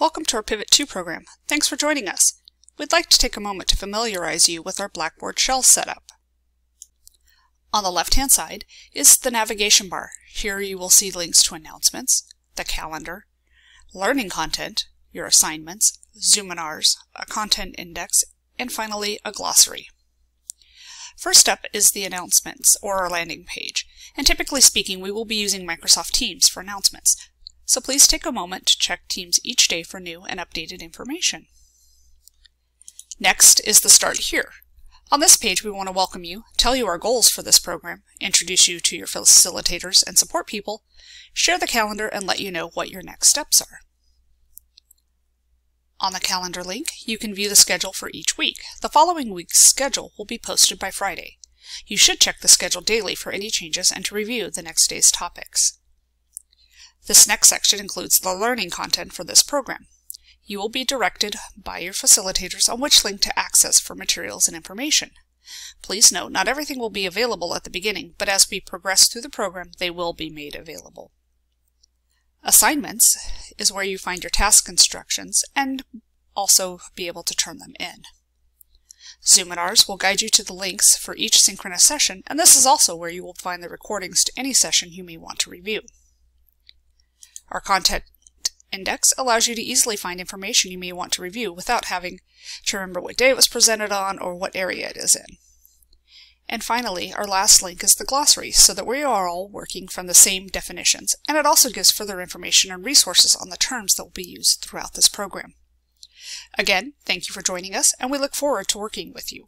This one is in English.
Welcome to our Pivot 2 program. Thanks for joining us. We'd like to take a moment to familiarize you with our Blackboard shell setup. On the left-hand side is the navigation bar. Here you will see links to announcements, the calendar, learning content, your assignments, Zoominars, a content index, and finally a glossary. First up is the announcements or our landing page. And typically speaking, we will be using Microsoft Teams for announcements so please take a moment to check Teams each day for new and updated information. Next is the Start Here. On this page, we want to welcome you, tell you our goals for this program, introduce you to your facilitators and support people, share the calendar, and let you know what your next steps are. On the calendar link, you can view the schedule for each week. The following week's schedule will be posted by Friday. You should check the schedule daily for any changes and to review the next day's topics. This next section includes the learning content for this program. You will be directed by your facilitators on which link to access for materials and information. Please note, not everything will be available at the beginning, but as we progress through the program, they will be made available. Assignments is where you find your task instructions and also be able to turn them in. Zoominars will guide you to the links for each synchronous session, and this is also where you will find the recordings to any session you may want to review. Our content index allows you to easily find information you may want to review without having to remember what day it was presented on or what area it is in. And finally, our last link is the glossary, so that we are all working from the same definitions, and it also gives further information and resources on the terms that will be used throughout this program. Again, thank you for joining us, and we look forward to working with you.